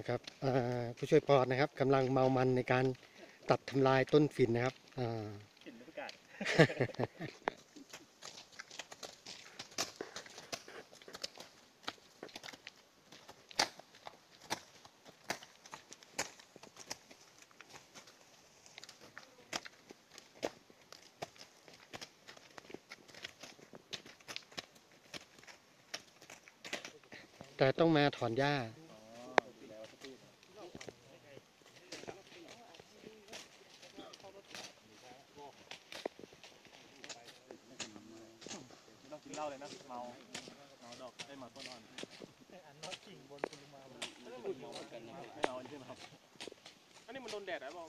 นะครับผู้ช่วยปอดนะครับกำลังเมามันในการตัดทำลายต้นฝิ่นนะครับอ่ากลิ่นประกาศแต่ต้องมาถอนหญ้า ไม่ต้องกินเห ล้าเลยนะ เมา เมาดอกได้เมาต้นอ่อนอันน็อตกิ่งบนคุณมาไม่เอาอันนี้ไม่เอาอันนี้ไม่เอาอันนี้มันโดนแดดอะบ้าง